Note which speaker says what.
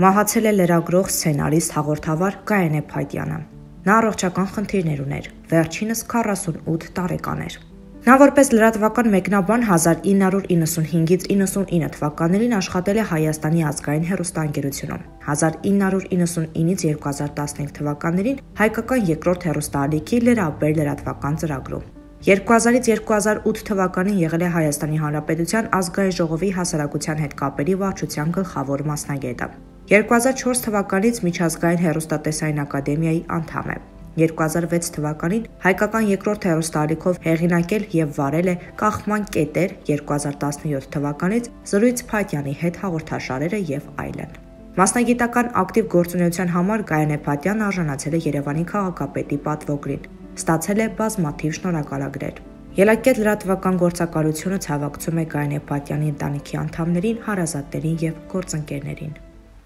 Speaker 1: Մահացել է լրագրող, սցենարիստ, հաղորդավար Գայանե Փայտյանը։ Նա առողջական խնդիրներ ուներ։ Վերջինս 48 տարեկան էր։ Նա որպես լրատվական մեկնաբան 1995-ից 99 թվականներին աշխատել է Հայաստանի ազգային հեռուստաընկերությունում։ 1999-ից 2015 թվականներին հայկական երկրորդ հեռուստաալիքի լրաբեր լրատվական ծրագրում։ 2000-ից 2008 թվականին եղել է Հայաստանի Հանրապետության ազգային ժողովի հասարակության հետ կապերի վարչության գլխավոր մասնագետը։ 2004 թվականից միջազգային հեռուստատեսային ակադեմիայի անդամ է։ 2006 թվականին հայկական երկրորդ հեռուստաալիքով հեղինակել եւ վարել է Կախման կետեր 2017 թվականից Զրույց Փաթյանի հետ հաղորդաշարերը եւ այլն։ Մասնագիտական ակտիվ գործունեության համար Գայանե Փաթյանը արժանացել է Երևանի քաղաքապետի պատվոգրին, ստացել է բազմաթիվ շնորհակալագրեր։ Ելակետ լրատվական գործակալությունը ցավակցում է Գայանե Պատյանի ընտանիքի անդամներին, հարազատներին եւ գործընկերներին։